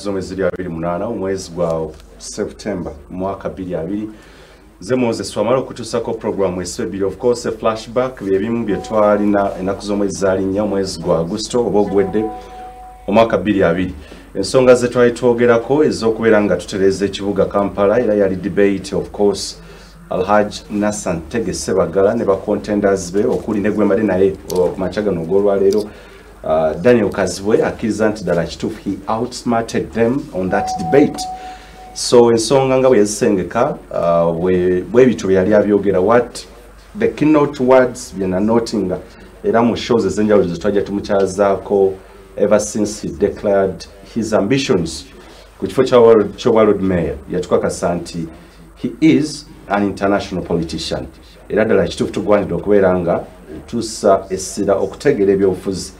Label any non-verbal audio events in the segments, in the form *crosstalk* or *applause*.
zomwezi lya 28 omwezi gwa september mwaka 22 ze moses wamala okutuusako programu esibiri of course flashback byebimu bye twalina ennaku z'omwezi zaali nnya omwezi gwa agusto oba ogwedde omwaka 22 ensonga ze twali twogerako ez'okubeera nga tutereeza ekibuga kampala era yali debate of course alhaj nassan tege sebagala ne bacontenders be okuli negwembade naye ku makya gano ogwolwaleero uh, daniel kazibwe akkiriza nti ddala kituufu he outsmarted them on that debate. So ensonga nga bwe yazisengeka uh, bwe bityo bwe yali abyogera what the keynote words byenanotinga era mu shows ezenjawulo zetwajja tumukyazaako ever since he declared his ambitions ku kifo kyobwa lord mayor. Yatukakasa nti he is an international politician. Era ddala kituufu tugwanidde okubeera nga tuusa essira okutegeera ebyobufuzi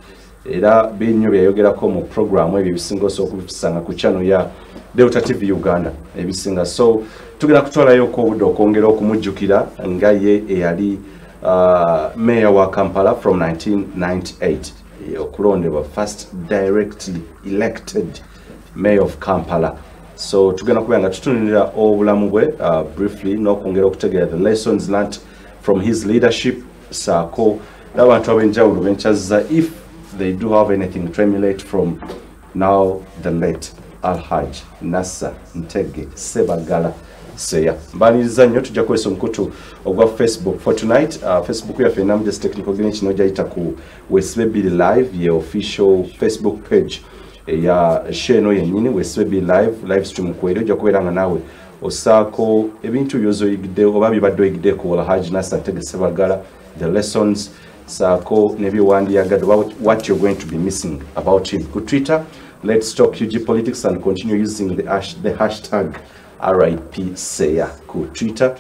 era binyo byayogerako mu programu ebyo ebisinga osooka okubifisanga ku channel ya delta tv uganda ebisinga. So tugenda kutwalayoko obudde okwongera okumujjukira nga ye eyali uh, mayor wa kampala from 1998 okulondebwa first directly elected mayor of kampala. So tugenda kubeera nga tutunulira obulamu bwe uh, briefly n'okwongera okutegeera the lessons learnt from his leadership saako n'abantu ab'enjawulo benkyazza if they do have anything to emulate from. Now the late alhaj nassa ntege sebagala seya. Mbaniriza nnyo tujja kukozesa omukutu ogwa facebook. For tonight uh, facebook yaffe Fenamdes technical gene kino gyayita ku Westwebili live ye official facebook page eya sheno yennyini nini Westwebili live live stream kweri ojja kubeera nga naawe osaako ebintu byozoyigidde oba byebadde oyigidde ku alhaj nassa ntege sebagala the lessons saako nebyowandiyagadde what you're going to be missing about him. Ku twitter let's talk ug politics and continue using the, hash, the hashtag rip seya ku twitter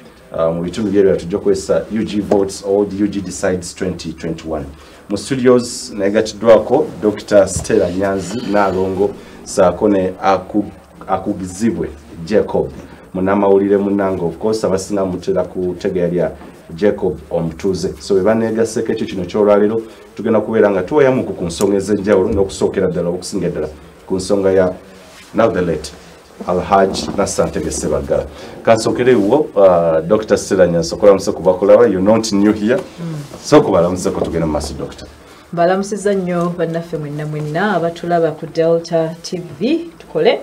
mu bitundu byebyo tujja kukozesa ug votes the ug decides 2021 mu studios nayegatiddwako dr. Stella nyanzi naalongo saako ne akugizibwe jacob. Munamawulire munange of course abasinga mutera kutegeera lya jacob omutuuze so bwe baneegaseko ekyo kino kyolwaleero tugenda kubeera nga tuwayamuku ku nsonga ez'enjawulo n'okusookera ddala okusinga ddala ku nsonga ya nathelet alhaj nasantege sebagala kansokere wo uh, dr seranya sokolamuse kubakulaba you not new here. Mm. so kubalamuseko tugenda mu maaso dr mbalamusiza nnyo bannaffe mwenna mwenna abatulaba ku delta tv tukole.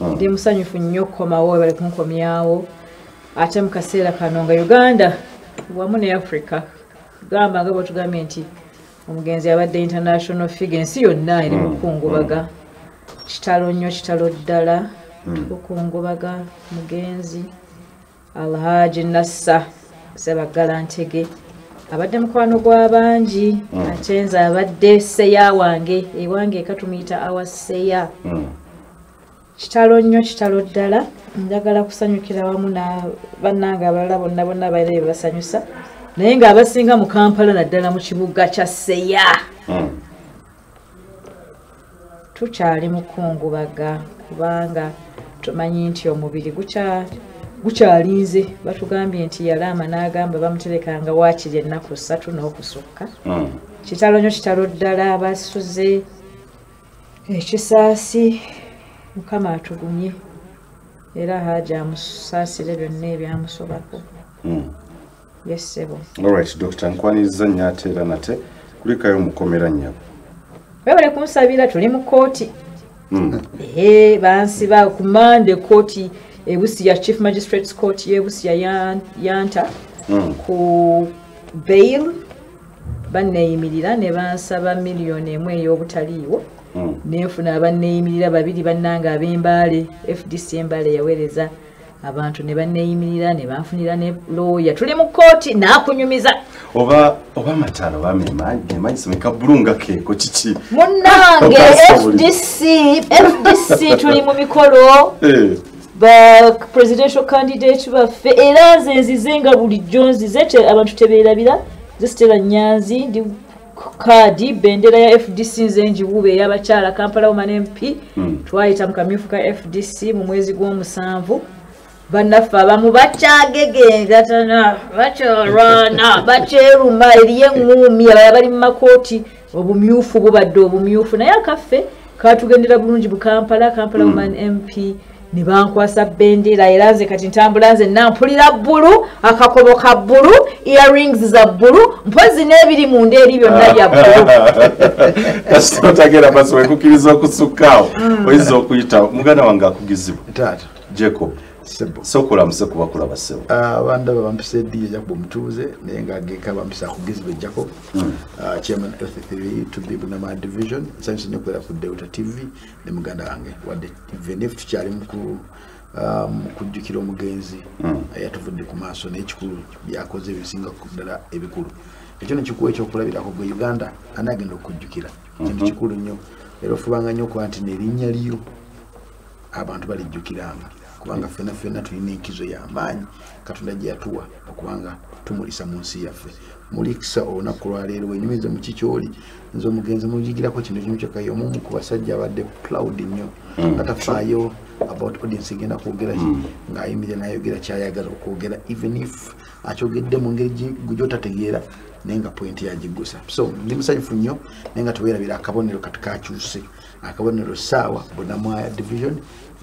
Mm. ndi musanyufu nnyo okukomawo bali kunkomyawo ate mu kaseera kano nga uganda wamu ne africa. Gamba nga bwetugambye nti omugenzi abadde international figure ensi yonna eri mukukungubaga kitalo nnyo kitalo ddala. Tukukungubaga mugenzi alhaji nassa sebagala ntege abadde mukwano gw'abangi ate nze abadde seya wange. Ewange eka tumuyita awaseya kitalo nnyo kitalo ddala. Njagala kusanyukira wamu na bannange abalala bonna bonna baire basanyusa. Naye ng'abasinga mu kampala naddala mu kibuga kya seya tukyali mukungubaga kubanga tumanyi nti omubiri gukyalinze. Batugambye nti yalaama n'agamba bamuterekanga waakiri ennaku ssatu n'okusukka. Kitalo nnyo kitalo ddala basuze ekisaasi mukama atugumye era haja amusaasire byonna ebyamusobako. Yesebo alright dr nkwaniriza nnyo ate era nate kulikayo mukomera nnyabo webale kunsabira tuli mu kooti ee bansiba ku mande kooti ebusiya chief magistrates court yebusiya yanta ku bail. Banneeyimirira ne bansaba miliyoni emu ey'obutaliiwo nenfuna abanneeyimirira babiri bannanga ab'embaale fdc embaale yaweereza abantu ne banneeyimirira ne banfunira ne looya tuli mu kooti naakunyumiza oba oba amataala bamemanyisa bulunga keeko kiki? Munnange fdc fdc tuli mu mikolo. Ba presidential candidate baffe era nze nzize nga bulijjo nzize abantu tebeerabira. Zesitera nyanzi ndi kaadi bendera ya fdc nze njiwuba eyabakyala kampala woman mp twayita mu kamyufu ka fdc mu mwezi gw'omusanvu. Bannaffe abamu bakyagegengatana bakyalwana bakyeruma eriyo eŋŋuumi abala bali mu makooti. Obumyufu bubadde obumyufu. Naye akaffe katugendera bulungi bukampala kampala woman mp ne bankwasa bendera era nze kati ntambula nze nampulira bbulu akakobo ka bbulu earrings za bbulu mpozi n'ebiri munda eri byonna bya *laughs* bbulu. Kasita otagera maaso wekukkiriza okusukkaawo oyinza okuyita muganda wange akugizibwa. Jacob sebo sokulamuse kuba kulaba sebo abandaba bampisa eddiya jakuba omutuuze naye ngaageka bampisa kugizibe jacob Ah, chairman l3 tubibunama division nsanyusa nnyo okubeera ku delta tv ne muganda wange. Wadde even if tukyali muku ah, mu kujjukira omugenzi. Yatuvudde ku maaso naye ekikulu byakoze ebisinga ku ddala ebikulu. Ekyo nekikuwa ekyokulabirako gwe uganda ani agenda okujjukira? Kintu kikulu nnyo. Era ofubanga nnyo okuba nti nerinnya lyo abantu balijjukiranga kubanga ffena ffena tulina enkizo y'amaanyi katonda gye yatuwa okubanga tumulisa mu nsi yaffe. Mulikisa olunaku lwaleero wenyumize mu kikyoli nze omugenzi muyigirako kino kimu kyokka omumu ku basajja abadde proud nnyo. Nga tafaayo about audience egenda kwogera ki? Ng'ayimirira nayogera kyayagala okwogera even if akyogedde mu ngeri gyotategeera naye nga point yagigusa. So ndi musanyufu nnyo naye nga tuweerabira akabonero kati kakyuse akabonero saawa bonamwaya division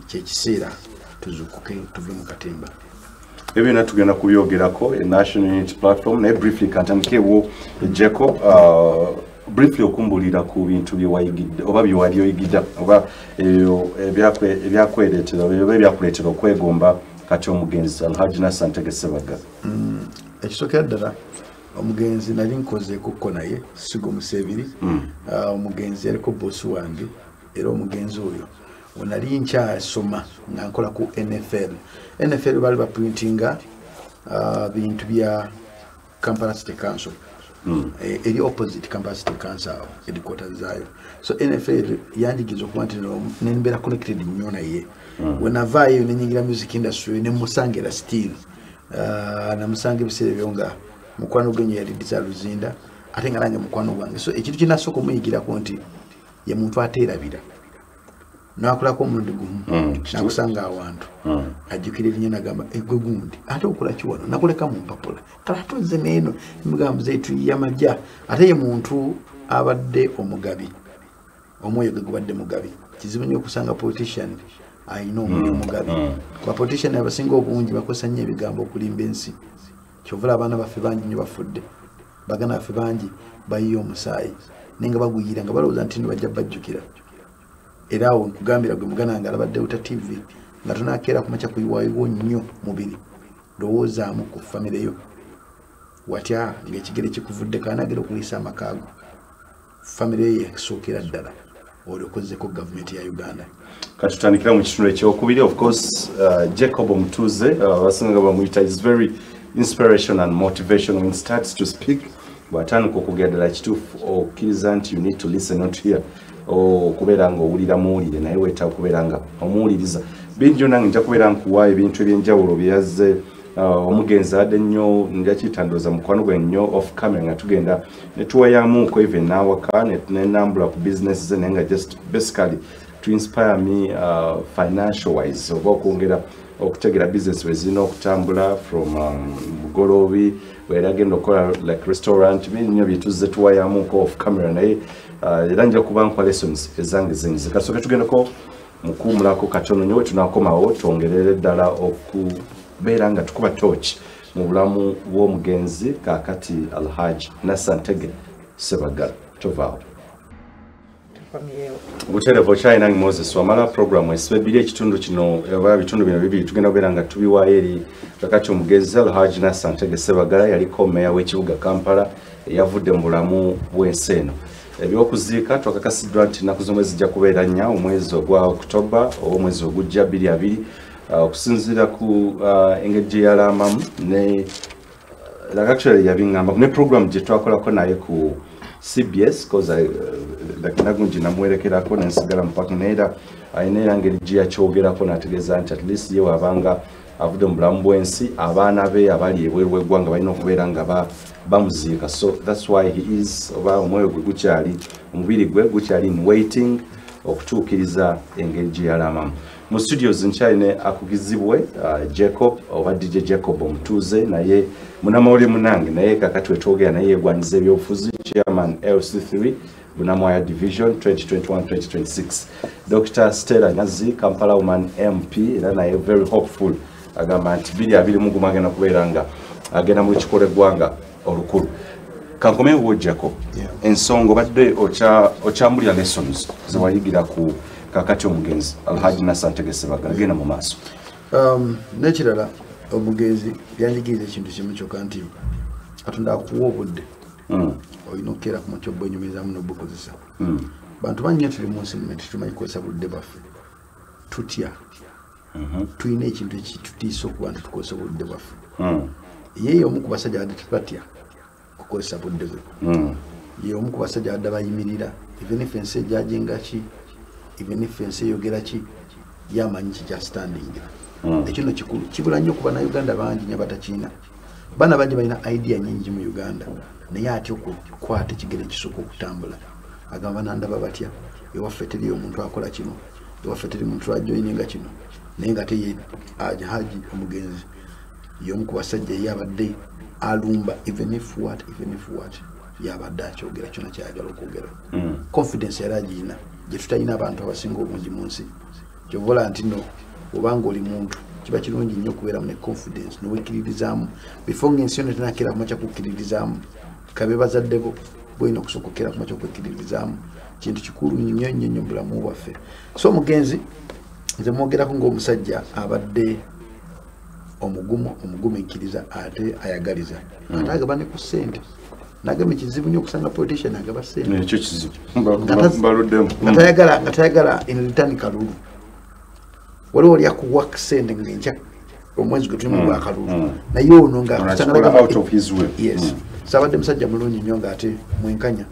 kyekiseera tuzukuke tuve mu katemba ebyo byonna tugenda kubyogerako e national unity platform naye briefly kantandikewo jacob uh, briefly okumbulira ku bintu byewayigidde oba byewali oyigidda oba ebyo ebyakwe- ebyakwereetera oba ebyakuleetera okwegomba kati omugenzi alhaji nasantege sebaga ekisookera ddala omugenzi nali nkozeekukko naye sigo musebiri Ah, omugenzi yaliko bosi wange era omugenzi oyo wenali nkyasoma nga nkola ku nfl nfl baali baprintinga ah, bintu bya kampala city council. Eh, eri opposite kampala city council headquarters zaayo. So nfl yanjigiza okuba nti nembeera connected nnyo naye wenavaayo nenyingira music industry nemusangira still Ah, namusanga ebiseera ebyo nga mukwano gwe nyo yali disa luzinda ate nga nange mukwano gwange. So ekintu kinasooka omuyigirako nti ye muntu ateerabira nakulako omulundi gumu nakusanga awantu. Ajjukira erinnya nagamba egwe gundi ate okola kiwano nakuleka mu mpapula. Kale ate nze neeno mugamba zeitu yamajja ate ye muntu abadde omugabi omwoyo gwe gubadde mugabi. Kizibu nnyo okusanga politician ayina omwoyo omugabi. Kuba politician abasinga obungi bakozesa nnyo ebigambo okulimba ensi. Kyovula abaana baffe bangi nnyo bafudde. Bagana baffe bangi bayiye omusaayi naye nga baguyira nga balowooza nti nibajja bajjukira era awo nkugambira gwe mugana nga alabadde uta tv nga tonakeera kumakya kuyiwayiwo nnyo mubiri lowoozaamu ku famire yo watya ngaekigere kikuvudde kanagera okuliisa amakaago. Famire yo yasookera ddala oliokozeko gavumenti ya uganda. Kati tutandikira mu kitundu ekyokubiri of course uh, jacob omutuuze uh, abasinga bamuyita is very inspiration and motivation when he starts to speak. Bwatandika okugera ddala kituufu okkiriza nti you need to listen not hear okubeera nga owulira muwulire naye weetaaga okubeera nga omuwuliriza. Bingi byonna nga nja kubeera nkuwa ebintu ebyenjawulo byeyazze uh, omugenzi adde nnyo njakitandooza mukwano gwe nnyo off camera nga tugenda netuwayamuuko even n'awaka ne- nenambula ku business ze naye nga just basically to inspire me uh, financial wise oba okwongera okutegera business we zirina okutambula from um, bugoloobi wera agenda okukola like restaurant binyo byetuzze tuwayamuuko off camera naye era nja kuba nkwa lessons ezange zenyize kasooke tugendeko mukuumulako katono nyo we tunakomawo twongerere ddala okubeera nga tukuba torch mu bulamu bw'omugenzi kakati alhaji nasantege sebagala tovaawo. Buterevu okyalina moses wamala programu esiba ebiri ekitundu kino oba bitundu bino bibiri tugenda kubeera nga tubiwaayo eri. Kakati omugezi alhaji nasantege sebagala yaliko meya w'ekibuga kampala eyavudde mu bulamu bw'ensi eno ebyokuziika twakakasiddwa nti ennaku zomwe zijja kubeera nnya omwezi ogwa okutoba oba omwezi ogujja bbiri abiri uh, okusinziira ku uh, engeri gye yalamamu ne like actually yabiŋŋamba ne program gye twakolako naye ku cbs uh, like nagungi namuwerekerako nensigala mupaka naye era ayina era ngeri gye yakyogerako nategeeza nti at least ye wabanga avudde mu bulamu bw'ensi abaana be abali ebweru w'eggwanga balina okubeera nga ba- bamuziika so thats why he is oba omwoyo gwe gukyali omubiri gwe gukyali in waiting okutuukiriza engeri gye yalamamu. Mu studios nkyayine akugizibwe uh, jacob oba dj jacob omutuuze naye munamawulire munange naye kakati wetwogera naye yegwanyiza ebyobufuzi chairman lc3 bunamwaya division 2021-2026 dr stella nazi kampala woman mp era naye very hopeful agamba nti 221 agenda kubeera nga agenda mu kikola eggwanga olukulu. Kankomewo Yeah. ensonga obadde okya- okyambulira lessons zewayigira ku kakati omugenzi alhaji nasantegesebaga agenda mu maaso. Um, n'ekirala omugenzi yanjigiriza ekintu kimu kyokka nti katonda akuwa obudde. Mm, olina okukeera ku makya obba enyumizaamu nobukozesa. Mm, bantu bangi nnyo tuli mu nsi nne tetumanyi kukozesa budde bwaffe. Tutya? Mhm, tulina ekintu ekitutiisa okuba nti tukozesa obudde bwaffe mm, ye omu ku basajja badde tebatya kukozesa budde bwe. Mm, ye omu ku basajja badde bayimirira even if ensi ejajenga ki? Even if ensi eyogera ki? Yamanyi kijja standingira Mm. ekyo no kikulu. Kibula nnyo ku bannayuganda bangi nya batakiina baana bangi balina idea nyingi mu uganda. Naye atya okukwata ekigere ekisooka okutambula. Agamba nandaba batya? Ewaffe teri omuntu akola kino. Ewaffe teri muntu ajoyininga kino. Naye nga teye Haji- haji omugenzi y'omu ku basajja ye abadde alumba even if what even if what yabadde akyogera kyona kyayagala okwogera. Mm. confidence yali agiyina gye tutalina abantu abasinga obungi mu nsi. Kyovola nti no obanga oli muntu kiba kirungi nnyo okubeeramu ne confidence nowekkiririzaamu. Before ngaensi yona tenakera kumakya kukkiririzaamu kabe bazadde bo boyina okusooka okukera kumakya okwekkiririzaamu kintu kikulu nnyo nnyo nnyo mu bulamu bwaffe. So omugenzi nze mwogerako ngaomusajja abadde omugumu omugumiikiriza ate ayagaliza. Ate agaba ne ku ssente. Nagamba ekizibu nnyo okusanga politician agaba ssente. Kizibu. Tayagala nga tayagala in return kalulu. Waliwo oli akuwa sente ngaenkya omwezi gwe tulimu gwa kalulu. Naye ono nga Ono kusanga akikola nagamba- out of his way. yes. Mm. sabadde musajja mulungi nnyo ngaate mwenkanya.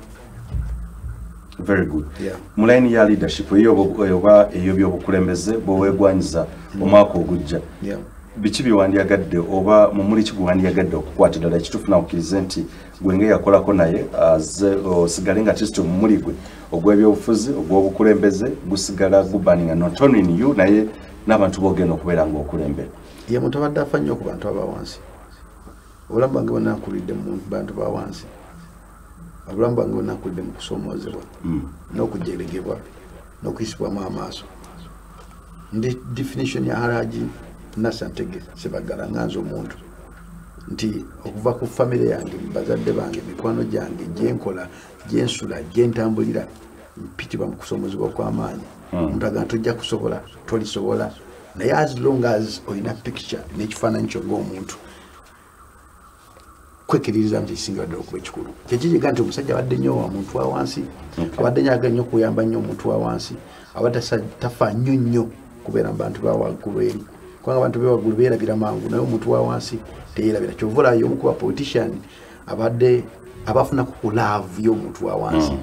Very good. Yeah. mu layini ya leadership eyo oba- oba eyo byobukulembeze bwewegwanyiza omwaka ogujja. Yeah. Biki byewandyagadde oba mumuli ki gwewandyagadde okukwata ddala? Ekituufu nawukkirize nti gwe ngaeyakolako naye osigale nga tisito mumuli gwe. Ogw'ebyobufuzi ogw'obukulembeze gusigala gubaninga not only in you naye n'abantu bogenda okubeera ngaokulembera ye muntu abadde afa nnyo ku bantu aba wansi. Obulamu bwange bwonna nkulidde mu bantu ba wansi. Obulamu bwange bwonna nkulidde mu kusoomoozebwa n'okujeregebwa n'okuyisibwamu amaaso. Ndi definition ya haraji nasantege sebagala nganza omuntu. Nti okuva ku famire yange bazadde bange mikwano gyange gyenkola gyensula gyentambulira mpitibwa mu kusoomozebwa kw'amaanyi omuntu agamba tojja kusobola tolisobola. Naye as long as olina picture n'ekifaananyi kyo ng'omuntu kwekiririza nti ekisinga ddala okuba ekikulu. Kyekigega nti omusajja abadde nnyo wa muntu wa wansi abadde nyaga nnyo okuyamba nnyo omuntu wa wansi abadde tafa nnyo nnyo kubeera mu bantu bawaggulu eri kubanga abantu bewaggulu beerabira mangu naye omuntu wa wansi teyerabira kyovulayo omu kuba politician abadde abafunaku ku laavu y'omuntu wa wansi.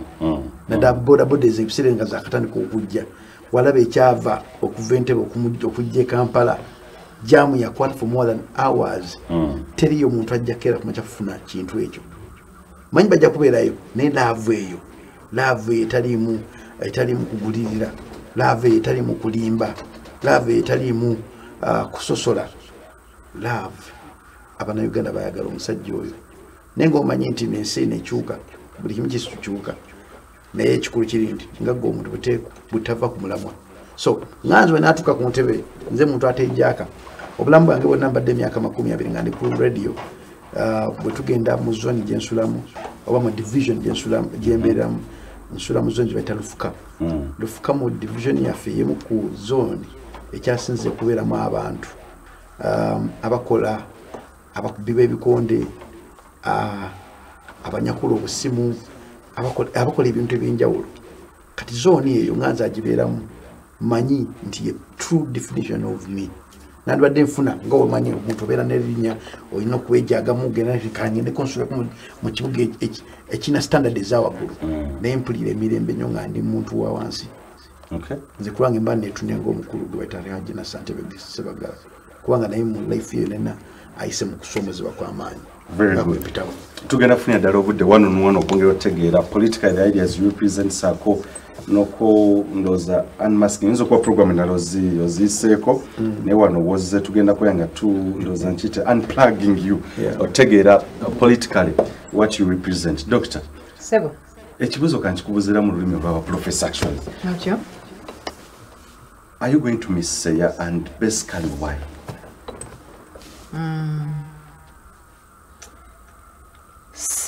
Naddala bodaboda ezo ebiseera nga zakatandika okujja. Walaba ekyava okuva entebe okujja e kampala jamu yakwata for more than hours. Teriyo omuntu ajja keera kumakya kufuna kintu ekyo. Manyi bajja kubeerayo naye laavu eyo laavu eyo etaliimu etaliimu kugulirira laavu eyo etaliimu kulimba laavu eyo etaliimu kusosola. Laavu abanauganda bayagala omusajja oyo. Naye ngaomanyi nti nensi eno ekyuka buli kimu kisikyuka naye ekikulu kiri nti nga gwe omuntu butava ku mulamwa. So nganzi we natuuka ku ntebe nze muntu atejjaaka obulamu bwange bwonna mbadde emyaka makumi abiri nga ndi ku radio ah, bwe tugenda mu zoni gyensulamu oba mu division gyembeeramu nsula mu zoni gyebaita lufuka. Lufuka mu division yaffe yemu ku zoni ekyasinze kubeeramu abantu. Um, abakola abakubi b'ebikonde ah, abanyakula obusimu abakola abakola ebintu ebyenjawulo. Kati zooni eyo nganza agibeeramu manyi nti ye true definition of me. Nandibadde nfuna nga omanyi omuntu obeera nerinnya olina okwejagamu gendakangendeko nsulaku mu- kibuga eki- eki- ekina standard ezawaggulu naye mpulira emirembe nnyo nga ndi muntu wa wansi. Nze kulwange mba netune ngaomukulu gwe baitali hajina santebe sebagala kubanga naye mu life yo nena ayise mu kusoomozebwa kw'amaanyi tugenda funira ddala obudde on one okwongera otegeera political ideas you represent sako noku ndoza unmasking yinza okuba program endala ozi- oziyiseeko naye wano wozze tugenda kubeera nga tu ndoza nkite unplugging you. Otegeera politically what you represent. Doctor sebo. ekibuzo kankikubuzira mu lulimi olw'abaprofessor actually. Otyo are you going to miss seya and basically why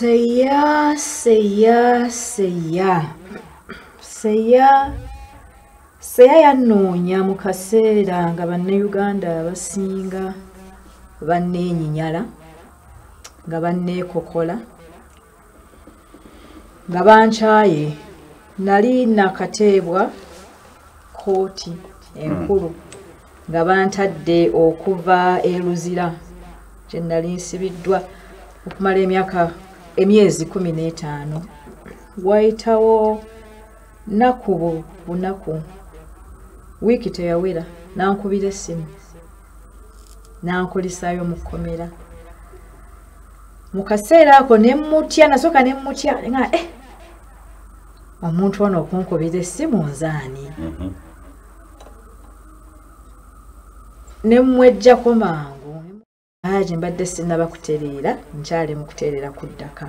seya seya seya. Seya seya yanoonya mu kaseera nga bannayuganda abasinga baneenyinyala nga banneekokola nga bankyaye. Nali nakateebwa kooti enkulu nga bantadde okuva eruzira gye nali nsibiddwa okumala emyaka emyezi kumi n'etaano. Wayitawo naku bu- bunaku wiiki teyawera nankubira essimu nankulisaayo mu kkomera. Mu kaseera ako ne mmutya nasooka ne mmutya nga eh omuntu ono okunkubira essimu nzaani ne mmwejjako mangu. Haji mbadde sinnaba kutereera nkyali mu kutereera ku ddaka.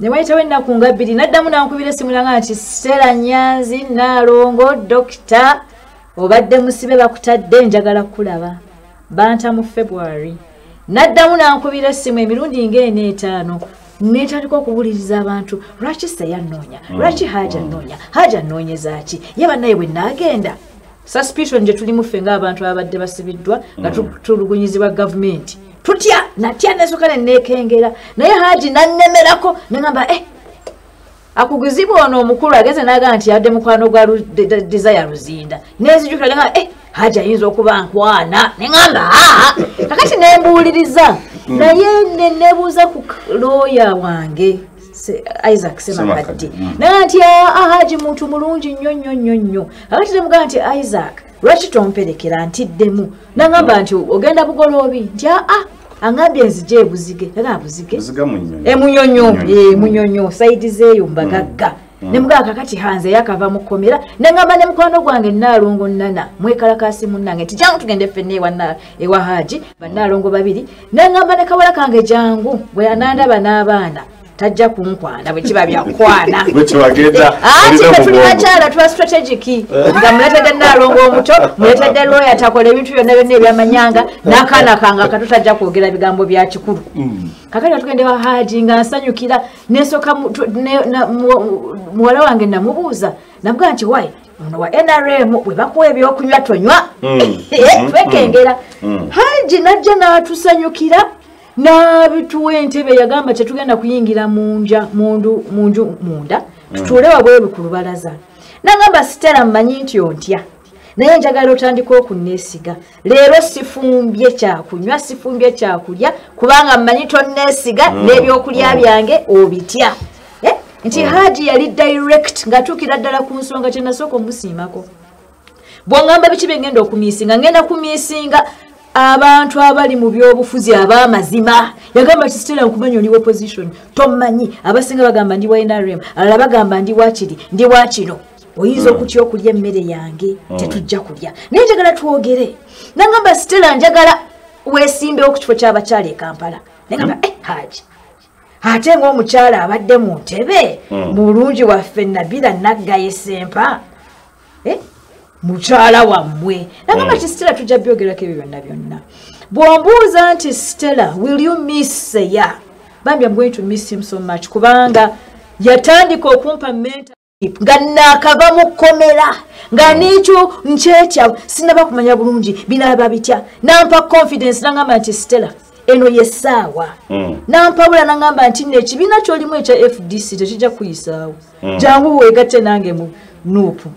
Ne wayitawo ennaku nga bbiri naddamu nankubira essimu nanga nti sera nyanzi naalongo dokita obadde musibe bakutadde njagala kulaba. Banta mu february. Naddamu nankubira essimu emirundi ngaena etaano. Netandika okuwuliriza abantu lwaki seyanoonya lwaki haja noonya haja noonyezaki ye bannaye bwe naagenda suspicion gye tulimu ffe ng'abantu abadde basibiddwa nga tu- tulugunyizibwa gavumenti. Tutya? Natya nesuka neneekengera naye haji nannemerako neŋamba eh akuguzibwa ono omukulu ageze naga nti yadde mukwano gwa desire luzinda. Nenzijukira neŋamba eh haji ayinza okuba nkwana? Neŋamba aa kakati nembuuliriza. Naye nenebuuza ku looya wange isaac Semakadde, mm. naye nti "Ah, haji muntu mulungi nnyo nnyo nnyo nnyo. Akati nemugaa nti isaac lwaki tomperekera ntiddemu nagamba nti ogenda bugoloobi. Nti aa angambye nzije ebuzige. Naga buzige emunyonyo Munyonyo. eh, munyonyo saidi zeeyo mbagagga. Nemugaa kakati hanze yakava mu kkomera. Neŋŋamba ne mukwano gwange naalongo nana mwekalakasi munnange nti jangu tugende ffenna ewa- haji bannaalongo babiri. Neŋŋamba ne kawala kange jangu bwe anandaba n'abaana tajja kunkwana bwe kiba byakwana anti olina fe tuli bakyala tuba strategic. Nga muletedde naalongo omuto muletedde lawyer takola ebintu byonna byonna ebyamanyanga n'akaana kange akato tajja kwogera bigambo bya kikulu. Kakati atugende wa haji nga nsanyukira nesooka muwala wange namubuuza nabwa nti wayi ono wa nrm bwe bakuwa ebyokunywa tonywa. *laughs* Twekengera. Haji najja n'atusanyukira n'abituwa entebe yagamba tetugenda kuyingira munja mundu munju munda tutuule wabweru ku lubalaza. Nagamba sitera mmanyi nti ontya. Naye njagala otandika okunneesiga. Leero sifumbye kyakunywa sifumbye kyakulya kubanga mmanyi tonneesiga n'ebyokulya byange obitya. Eh, nti haji yali direct ng'atuukira ddala ku nsonga kye nasooka omusiimako. Bwongamba biki byengenda okumiisinga? Ngenda kumiisinga abantu abali mu byobufuzi ab'amazima. Yagamba ti sitera nkumanya oli opposition. Tomanyi abasinga bagamba ndi wa nrm alala bagamba ndi wakiri ndi wakino oyinza okutya okulya emmere yange? Tetujja kulya. Naye njagala twogere. Nagamba sitera njagala weesimbewo ku kifo ky'abakyala e kampala. Nagamba eh haji ate ng'omukyala abadde mu ntebe mu bulungi waffe nabira naggaye sempa Eh? Mukyala wammwe. Nagamba ti stella tujja byogerako ebyo byonna byonna. Bw'ombuuza nti stella will you miss seya? Bambi am going to miss him so much kubanga yatandika okumpa mental nga naakava mu kkomera nga nekyo nkyetya sinaba kumanya bulungi binaba bitya. Nampa confidence nagamba nti stella eno yessaawa nampabula nagamba nti nno ekibiina kyolimu ekya fdc tekijja kuyisaawo. Jangu weegatte nange mu nuupu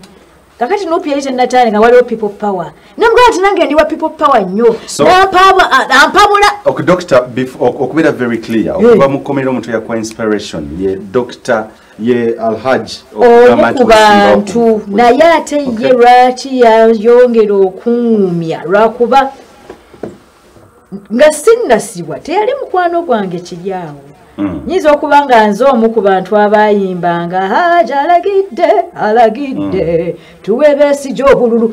kakati nuupu yali tenatandika waliwo people power. Namugaa nti nange ndiwa people power nnyo. Nampabula ok doctor bef- ok- okubeera very clear okuva mu kkomera omuntu yakwa inspiration ye doctor ye alhaj omu ku bantu. naye ate ye lwaki yayongera okuumya? Lwakuba nga sinnasibwa teyali mukwano gwange kiri awo nyinza okuba nga nze omu ku bantu abayimbanga haji alagidde alagidde tuwe beesijja obululu.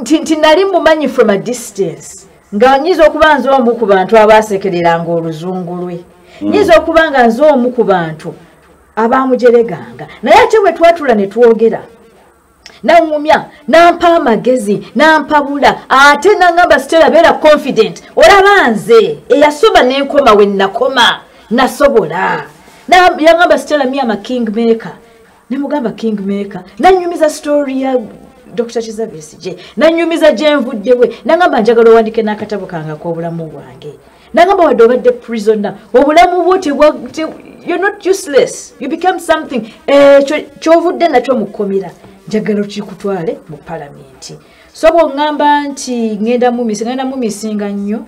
Nti nti nali mumanyi from a distance nga nyinza okuba nze omu ku bantu abasekereranga oluzungu lwe. Nyinza okuba nga nze omu ku bantu abamujereganga naye ate bwe twatula ne twogera naŋumya nampa amagezi nampabula ate naŋamba stela beera confident. Olaba nze eyasoma nenkoma we nakoma nasobola. Na- yaŋamba stela miama kingmaker nemugamba kingmaker nanyumiza story ya dr kizabesije nanyumiza gyenvuddewe naŋamba njagala owandike n'akatabo kange ak'obulamu bwange. Naŋamba wadde obadde prisoner obulamu bwo you're not useless. You become something ekyo kyovudde nakyo mukomera njagala kikutwale mu palamenti so bwoŋŋamba nti ŋenda mumisi ŋenda mumisinga nnyo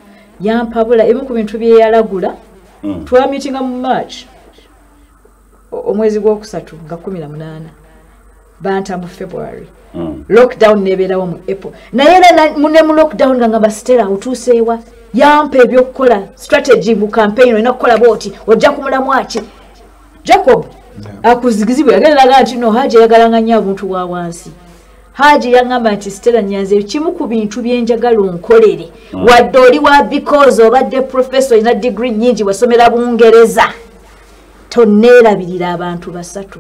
yampabula ebimu ku bintu byeyalagula. Twamitinga mu march omwezi gwokusatu nga 18 banta mu february. Lockdown nebeerawo mu april. Naye era na- mu- ne mu lockdown nga ngamba stela otuuseewa yampa ebyokukola strategy mu campaign olina kukola booti ojja kumulamwaki jacob akuzigizibwe yagenderaga nti no haji yagalanga nnyo obuntu bwa wansi. Haji yaŋŋamba nti stela nyanze kimu ku bintu byenjagala onkolere. Wadde oli wa because obadde professor olina digiri nyingi wasomera bungereza. Toneerabirira abantu basatu.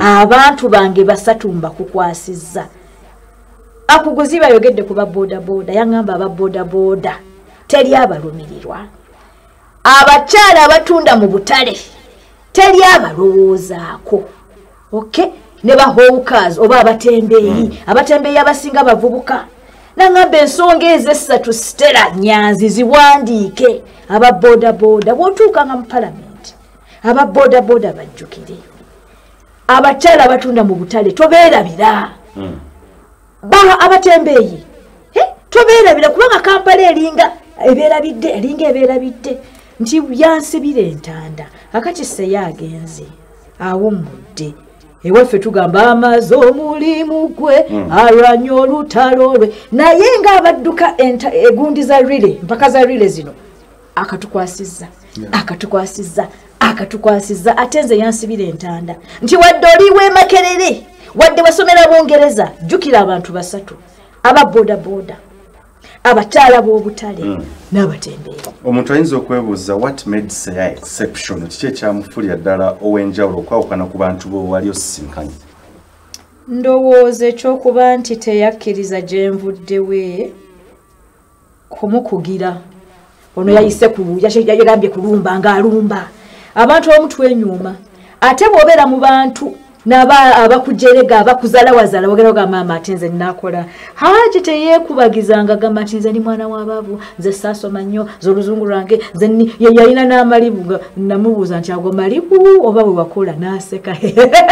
Abantu bange basatu mbakukwasizza akuguzi bayogedde ku baboodabooda yaŋŋamba ababoodabooda teri abalumirirwa abakyala abatunda mu butale teri abalowoozaako okay? Ne bahowukaz oba abatembeeyi abatembeeyi abasinga bavubuka. Naŋamba ensonga ezessatu stela nyanzi ziwandiike. Ababoodabooda bw'otuukanga mu palamenti ababoodabooda bajjukire. Abakyala abatunda mu butale tobeerabira. Ba abatembeeyi tobeerabira kubanga kampala eringa ebeerabidde eringa ebeerabidde nti yansibira entanda akati seyo agenze awummudde. Ewaffe tugamba amaze omulimu gwe alwanye olutalo lwe. Naye ng'abadduka enta- egundi za rile mpaka za rile zino akatukwasizza akatukwasizza akatukwasizza ate nze yansibira entanda. Nti wadde oliwe makerere wadde wasomera bungereza jjukira abantu basatu ababoodabooda abakyala b'obutale n'abatembeeri omuntu ayinza okwebuuza what made seya exception kiki ekyamufulya ddala ow'enjawulo okwawukana ku bantu bo wali osisinkanye? Ndowooza ekyokuba nti teyakkiriza gye nvuddewe kumukugira. Ono yayise ku- yashe- yagambye kulumba ng'alumba. Abantu abamu twenyuuma ate bw'obeera mu bantu naba abakujerega abakuzalawazaala wogera ogamba maama ate nze nakola haji teyeekubagizanga gamba nti nze ni mwana w'abaavu nze saasoma nnyo nze oluzungu lwange nze yalina n'amalibu namubuuza nti ago malibu oba bwe wakola? N'aseka.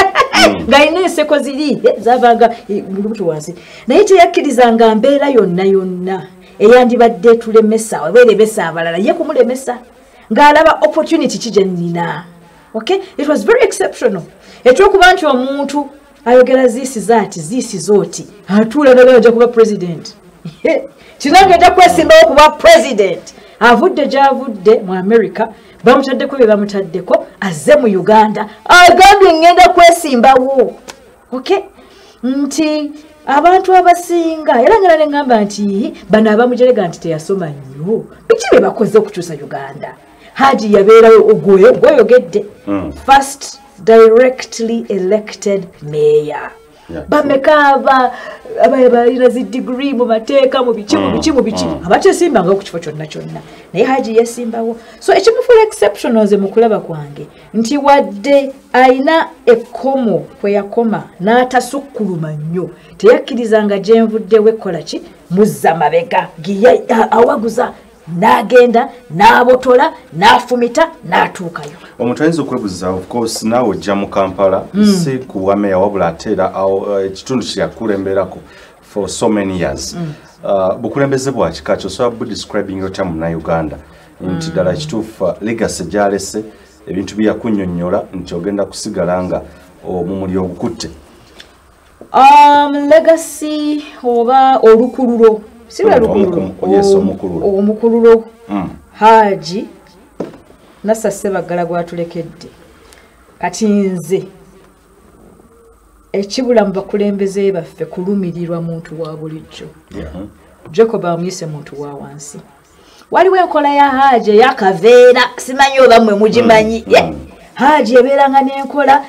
*laughs* Ng'alina enseko ziri zavanga lubuto wansi. Naye teyakkirizanga mbeera yonna yonna eyandibadde tulemesa oba eremesa abalala ye kumulemesa. Ng'alaba opportunity ki gye nnina. Okay? It was very exceptional ekyokuba nti omuntu ayogera ziisi zaati ziisi zooti atuula naga ajja kuba president. Kinange ajja kwesimbawo kuba president. Avudde gy'avudde mu america bamutaddeko bye bamutaddeko azze mu uganda. Agambye ngenda kwesimbawo okay nti abantu abasinga era ngera neŋŋamba nti bano abamujerega nti teyasoma nnyo. Biki bye bakoze okukyusa uganda? Haji yabeerawo ogwoyo gwoyogedde first directly elected mayor. Bameka balina zidigiri mu mateeka mu biki mu biki mu biki abakyesimbanga ku kifo kyonna kyonna. Naye haji yesimbawo so ekimufuula exceptional nze mu kulaba kwange nti wadde ayina ekkomo kwe yakoma n'atasukkuluma nnyo. Teyakkirizanga gye nvuddewo ekkola ki? Muzza mabega giya a- awaguza n'agenda n'abotola n'afumita n'atuukayo. Omuntu ayinza okwebuuza of course naawe ojja mu kampala si kuwa meya wabula ate era awo eh, ekitundu kyeyakulemberako for so many years. Uh, bukulembeze bwa kika kyo osobola budescribing otya munnauganda nti ddala ekituufu uh, legacy gyalese ebintu byeyakunnyonnyola nti ogenda kusigala nga omumuli ogukutte. Um, legacy oba olukululo si lwe omukululo. omukululo Mm. haji nassa sebagala gwatulekedde. Kati nze ekibula mu bakulembeze baffe kulumirirwa muntu wa bulijjo. Jacob amuyise muntu wa wansi. Waliwo enkola ya haaji eyakaveera simanyi oba mmwe mugimanyi. Haaji ebeeranga n'enkola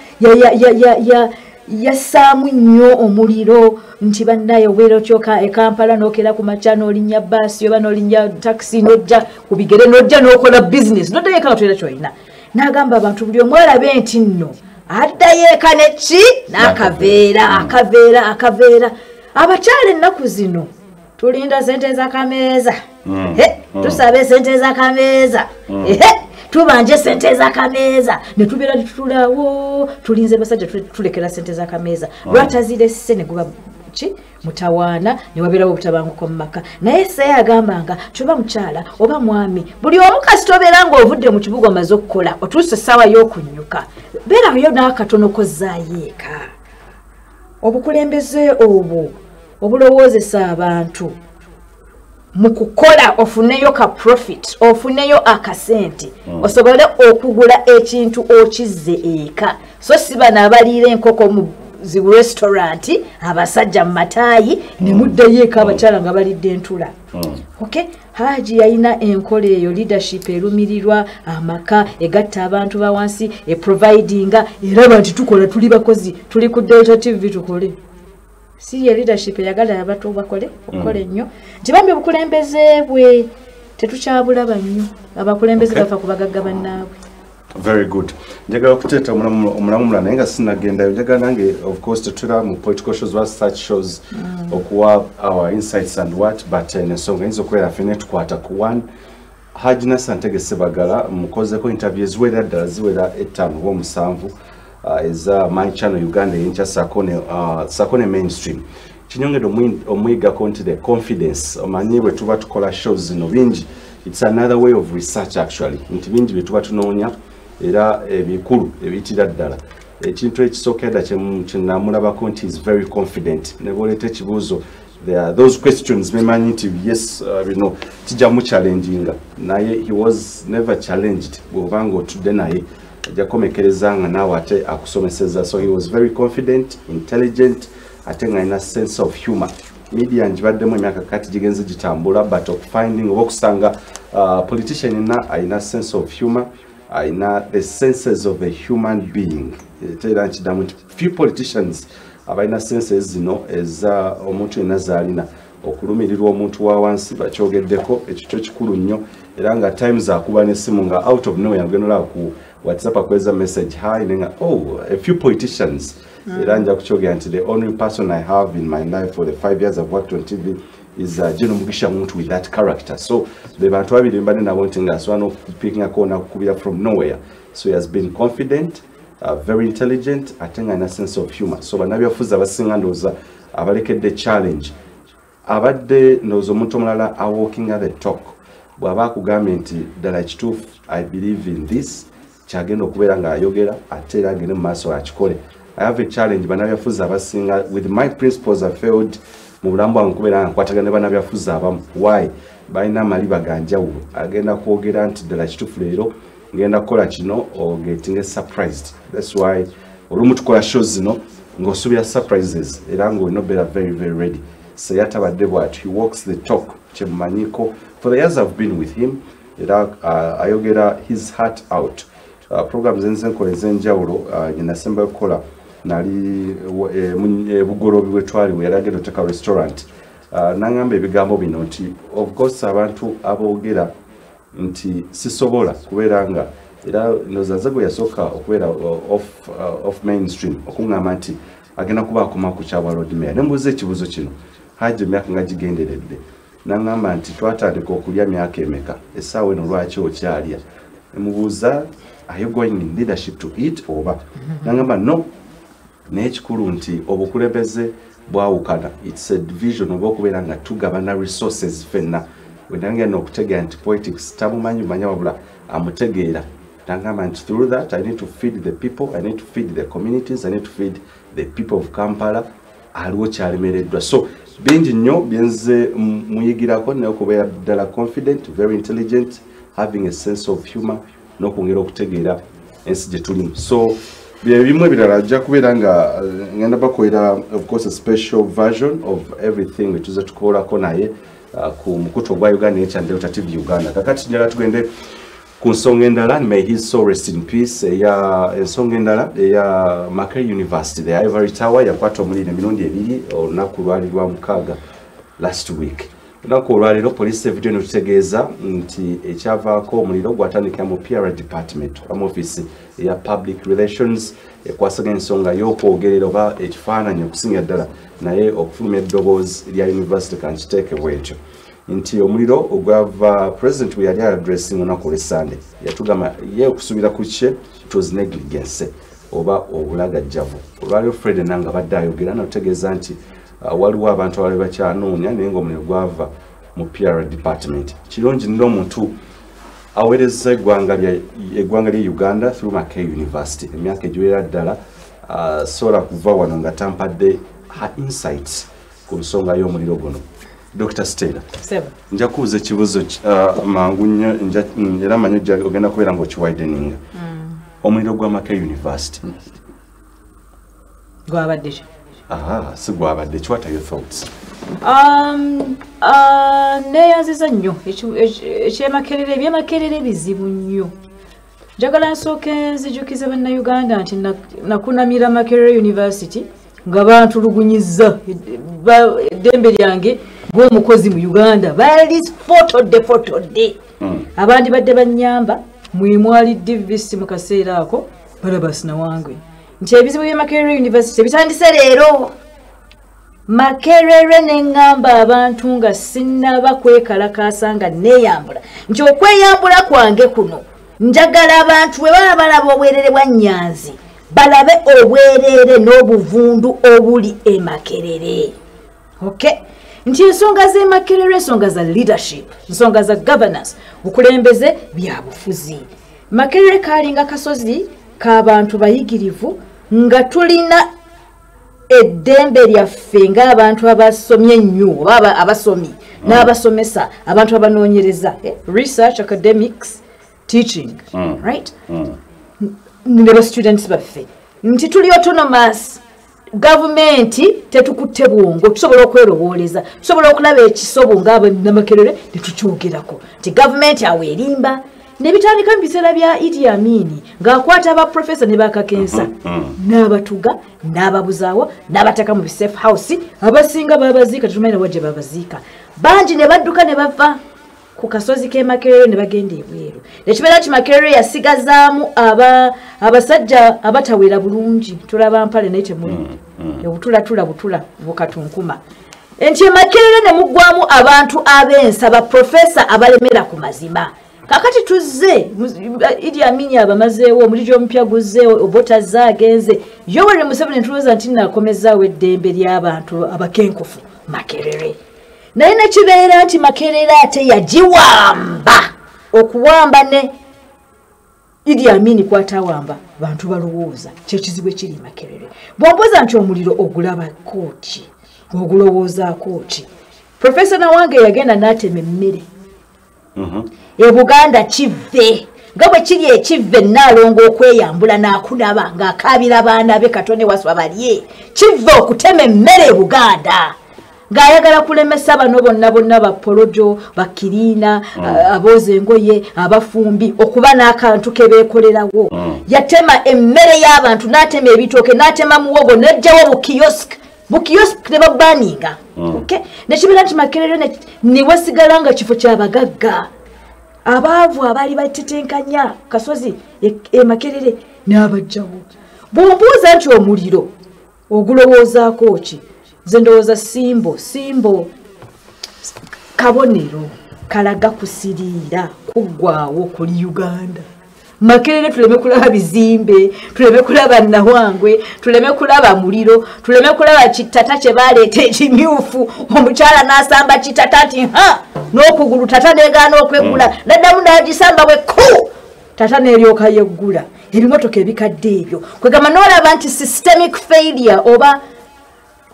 ya- ya- ya- ya- ya- yassaamu nnyo omuliro nti bannaye obeera okyoka ekampala n'okera ku makya n'olinnya baasi oba n'olinnya takisi n'ojja ku bigere n'ojja n'okola bizinesi n'oddayo eka nga tolina kyolina. N'agamba abantu buli omu alabe nti nno addayo eka neki n'akaveera akaveera akaveera. Abakyala ennaku zino tulinda sente zakameeza He, tusabe sente zakameeza ehe tubanje sente zakameeza netubeera tutulawo. Tulinze basajja tule- tulekera sente zakameeza lwataziresse neguba ki? Mutawaana newabeerawo obutabanguko mu maka naye seeyo agambanga kyoba mukyala oba mwami buli omu kasi tobeera ngaovudde mu kibuga omaze okukola otuuse essaawa y'okunnyuka beerayo n'akatono kozaayo eka obukulembeze obwo obulowoozesa abantu mu kukola ofuneyo ka profit ofuneyo akasente. Osobole okugula ekintu okizze eka. So si bano abaliira enkoko mu zi restauranti abasajja mu mataayi ne muddayo eka abakyala nga balidde entula. Ok? Haaji yalina enkola eyo leadership erumirirwa amaka egatta abantu bawansi eprovidinga eraba nti tukola tuli bakozi tuli ku delta tv tukole si ye leadership eyagala abato bakole okukola ennyo nti bambi obukulembeze bwe tetukyabulaba nnyo. Abakulembeze bafa ku bagagga bannaabwe. Very good. Njagala okuteeta omulamu omulamu mulala naye nga sinagendayo njagala nange of course tetula mu political shows wa such shows okuwa our insights and what but eh, ensonga yinza okubeera ffene tukwata ku one. Haji nasantege sebagala mukozeko interview eziwera ddala ziwera ettaano oba omusanvu. uh, eza my channel uganda eyenkya uh, sakone mainstream. Kinyongedde omwi- omwigako nti the confidence. Omanyi bwe tuba tukola shows zino bingi. Its another way of research actually. Nti bingi bye tuba tunoonya era ebikulu ebiyitira ddala. Ekintu ekisooka edda kyenamulabako nti is very confident. Ne boleeta ekibuuzo there are those questions bemanyi nti yes uh, bino kijja muchallenginga naye he was never challenged bw'obanga otudde naye ajja kukomekereza nga naawe ate akusomeseza. So he was very confident intelligent ate nga alina sense of humor. Media ngibaddemu emyaka kati gigenze gitambula but okufinding oba okusanga uh, politician ina alina sense of humor alina the senses of a human being. Era nkiddamu nti few politicians abalina senses zino eza omuntu yenna zaalina okulumirirwa omuntu wa wansi bakyogeddeko ekyo kyo kikulu nnyo era nga times akuba n'essimu nga out of nowhere agendera ku whatsapp akweza? Message hi nenga. Oh a few politicians. Era nja nti the only person i have in my life for the five years i've worked on tv is uh, Jeno Mugisha muntu with that character. So the bantu babiri mbadde nabo nti nga asobola n'okupikingako nakukubira from nowhere. So he has been confident uh, very intelligent ate nga alina sense of humor. So bannabyafuzi abasinga ndowooza abalekedde challenge. Abadde ndowooza omuntu omulala awalkinga the talk. Bw'aba akugambye nti ddala i believe in this kyagenda okubeera ng'ayogera ate era agende mu maaso akikole. I have a challenge. Bannabyafuzi abasinga with my principles i failed. Mu bulamu bwange kubeera nga nkwatagana ne bannabyafuzi abamu. Why? Balina amaliba ga njawulo. Agenda kwogera nti ddala kituufu leero ngenda kukola kino ogetinge surprised thats why olumu tukola show zino ng'osuubira surprises era ng'olina obeera very very ready. Seya tabadde bw'ati he walks the talk. Kyemumanyiko for the years i've been with him era uh, ayogera his heart out uh, programs enze enkola ez'enjawulo uh, gyenasembayo kukola nali e, mu- e, bugolobi bwe twaliwe yali agenda oteka restaurant. Uh, naŋŋamba ebigambo bino nti of course abantu aboogera nti sisobola kubeera nga era nozaze gwe yasooka okubeera off, mainstream okuŋŋamba nti agenda kuba akoma ku kyabwa rodmare nembuuza ekibuuzo kino. Haji emyaka nga gigenderedde. Naŋŋamba nti twatandika okulya myaka emeka? Essaawa eno lwaki okyalya nemubuuza are you going in leadership to eat oba naŋŋamba no. Naye ekikulu nti obukulembeze bwawukana. Its a division oba okubeera nga tugabana resources fenna wenangenda okutegeera nti politics tamumanyi manya wabula amutegeera. Nagamba nti through that i need to feed the people i need to feed the communities i need to feed the people of kampala. Aliwo kyalemereddwa. So bingi nnyo byenze muyigirako naye okubeera ddala confident very intelligent having a sense of humor n'okwongera okutegeera ensi gye tulimu so bye bimu ebirala ajja kubeera nga eh, ngenda bakolera of course a special version of everything wetuze tukolako naye uh, ku mukutu ogwa uganda nature delta tv uganda. Kakati njala tugende ku nsonga endala may his soul rest in peace eya ensonga endala eya Makerere university the ivory tower yakwata omuliro emirundi ebiri olunaku lwali lwa mukaaga last week olunaku olwaleero poliisi evideo netutegeeza nti ekyavaako omuliro gwatandikira mu pr department oba mu office eya public relations ekwasaganya ensonga y'okwogerera oba ekifaananyi okusinga ddala naye okufuluma eddoboozi lya university kankiteeke bwekyo nti omuliro ogwava president we yali addressing olunaku olwesande yatugamba ye okusuubira ku kye was negligence oba obulagajjavu. Olwaliwo fred nanga badde ayogera nategeeza nti waliwo abantu abali bakyanoonya naye ngaomuliro gwava mu pr department. Kirungi nno omuntu aweereza eggwanga lya- lye uganda through Mackay university. Emyaka egiwera ddala uh, sobola kuva wano nga tampadde ha insights ku nsonga y'omuliro guno. Dr stella Sebo. nja kubuuza ekibuzo ki- uh, mangu nnyo mm, era manyi ogenda kubeera ngaokiwideninga omuliro gwa Mackay university. Gwabadde ki aha si gwabadde what are your thoughts? Um, ah, neeyanziza nnyo. Ekyu- ekyu- ekyemakerere ebyemakerere bizibu nnyo. Njagala nsooke nzijukize bannayuganda nti na- nakunamira makerere university nga bantulugunyiza ba- eddembe lyange ng'omukozi mu uganda. Baali fotodde. Fotodde abandi badde banyamba mwemwali divisi mu kaseera ako balabasina wange nti ebizibu byemakerere university bitandise leero. Makerere neŋŋamba abantu nga sinnaba kwekalakaasa nga neeyambula nti okweyambula kwange kuno njagala abantu bwe baba balaba obwerere bwa nyanzi balabe obwerere n'obuvundu obuli emakerere okay nti ensonga z'emakerere ensonga za leadership ensonga za governance bukulembeze bya bufuzi. Makerere kaalinga kasozi k'abantu bayigirivu nga tulina eddembe lyaffe ng'abantu abasomye ennyo oba aba- abasomi n'abasomesa abantu abanoonyereza eh, research academics teaching right? Ne bastudents baffe. Nti tuli autonomous. Gavumenti tetukutte bwongo tusobola okwerowooleza tusobola okulaba ekisobo ngaabannamakerere netukyogerako nti gavumenti awo erimba nebitandika mu biseera bya idi amini ng'akwata abaprofesa ne bakakensa. N'abatuga n'ababuzaawa n'abataka mu bisafe house abasinga babaziika tetumanyi nawa gye babaziika bangi ne badduka ne bava ku kasozi k'emakerere ne bagenda ebweru. Ekibeera ki makerere yasigazaamu aba- abasajja abatawera bulungi. Tulaba mpale naye temuli. Obutulatula butula bukatunkuma nti emakerere ne muggwamu abantu ab'ensa baprofesa abalemera ku mazima kakati tuzze mu- idi amini abamazeewo omuliri omupya guzzeewo obotazze agenze yoweri museveni ntulowooza nti naakomezaawo eddembe ly'abantu abakenkufu makerere. Naye nekibeera nti makerere ate yagiwamba okuwamba ne idi amini kwatawamba bantu balowooza kyekizibu ekiri makerere. Bwombuuza nti omuliro ogulabako ki ogulowoozaako ki profesa nawange yagenda n'atema emmere e buganda kivve. Nga bwe kiri ekivve naalonga okweyambula n'akunaba ng'akaabira baana be katone waswa balye. Kivve okutema emmere e buganda. Ng'ayagala kulemesa bano bonna bonna bapolojo bakiriina abooza engoye abafumbi okuba n'akantu ke beekolerawo. Yatema emmere y'abantu n'atema ebitooke n'atema muwogo n'ajjawo bukiyosiki bukiyosiki ne babaninga Okay? nekibeera nti makerere ne- ne wasigala nga kifo kyabagagga abaavu abaali batetenkanya kasozi e- e n'abajjawo bw'ombuuza nti omuliro ogulowoozaako ki? Nze ndowooza simbo simbo kabonero kalaga kusiriira kuggwaawo kuli uganda makerere tuleme kulaba bizimbe tuleme kulaba nawangwe tuleme kulaba muliro tuleme kulaba kitata kye baleeta ekimyufu. Omukyala n'asamba kitata nti ha! N'okugulu tata negaana okwegula naddamu nagisamba bwe ku tata n'eryoka yeggula. Ebimotoka ebikadde ebyo. Kwegamba n'olaba nti systemic failure oba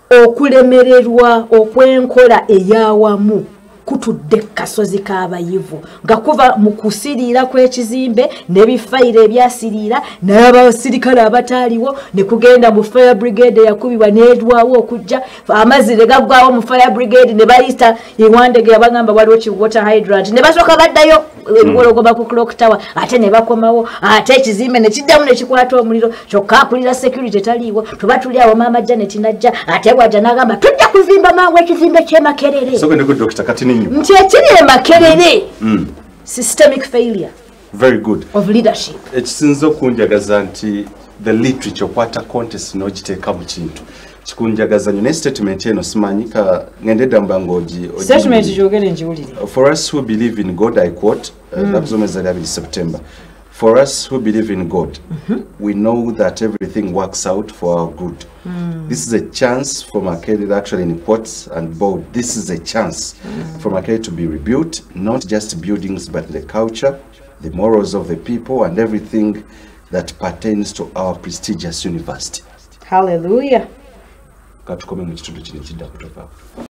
okulemererwa okwenkola eyawamu kutudde ku kasozi k'abayivu nga kuva mu kusiriira kw'ekizimbe n'ebifayiro ebyasiriira n'abasirikale abataaliwo ne kugenda mu fire brigade eyakubibwa n'edwawo okujja. Amazzi ne gaggwawo mu fire brigade ne bayita ewandege yabagamba waliwo ki water hydrant. Ne basooka baddayo ebiwologoma ku clock tower ate ne bakomawo ate ekizimbe ne kiddamu ne kikwata omuliro kyokka akulira security taliiwo tuba tuli awo maama janet najja ate bwajja n'agamba tujja kuzimba mangu ekizimbe ky'emakerere nti ekiri emakerere systemic failure very good. of leadership. Ekisinza okunjagaza nti the literature okwata contest n'ogiteeka mu kintu. Kikunjagaza nyo naye statement eno simanyi ka ngende edda mba ngaogi statement gyogere njiwulire for us who believe in god i quote Eh, 2 september. For us who believe in god we know that everything works out for our good. Hmm. This is a chance for makere actually in quotes and bold this is a chance hmm. for makere to be rebuilt not just buildings but the culture the morals of the people and everything that pertains to our prestigious university. Hallelujah. Katukome mu kitundu kino ekidda kutoka